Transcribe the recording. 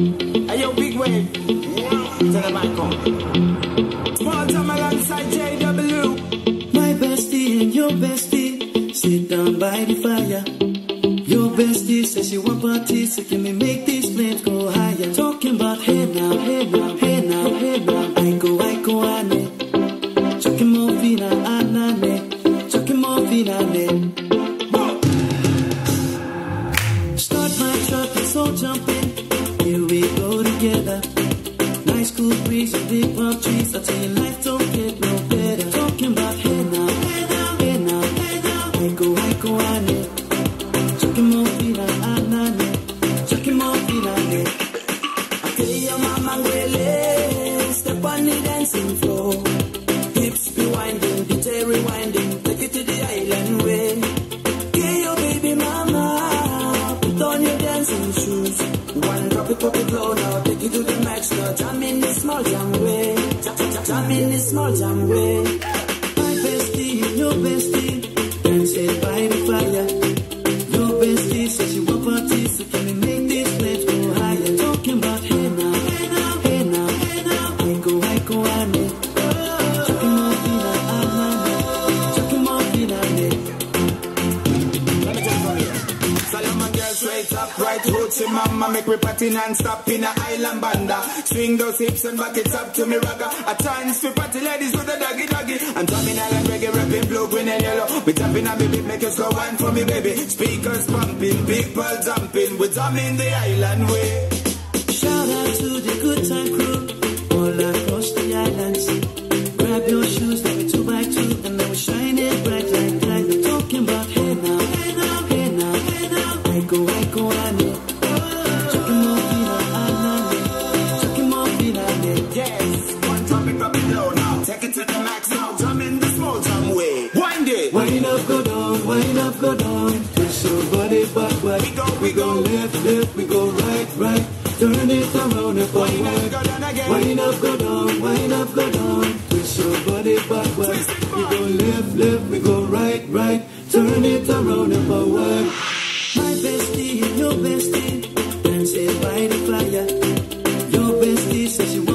Hey, yo, big wave. To the mic on. Small time alongside JW. My bestie and your bestie sit down by the fire. Your bestie says she want parties, so can we make these flames go higher? Talking about hey now, hey now, hey now, hey now. I go, I go, ane. Chucking more fina, anane. Chucking more fina, ane. Start my truck, let's jump together. Nice cool breeze and big palm trees. I tell you, life don't get no better. Talking about hey now, hey now, hey now, hey now. I go, I go, ane. Chucking more fina, ah, anane. Chucking more fina, ane. I tell your mama, well, step on the dancing floor. Hips be winding, detail rewinding. Take it to the island way. Yeah, your baby mama, put on your dancing shoes. One drop it, pop it low it to the max now. Jam in the small jam way, jam, in the small jam way. My bestie your bestie, straight up, right roots in mama, make me party non-stop in a island banda. Swing those hips and back it up to me ragga. A chance we party ladies with the doggy doggy. I'm drumming island reggae, rapping blue, green and yellow. We tapping on beat, make a slow wine for me baby. Speakers pumping, people jumping, we drumming the island way. Shout out to the good time crew all across the island. belong to somebody but what? We go, we go left, left, we go right, right. Turn it around if I work. Wind up, go down, wind up, go down. To somebody but what? We go left, left, we go right, right. Turn it around and I. My bestie and your bestie dancing by the fire. Your bestie says she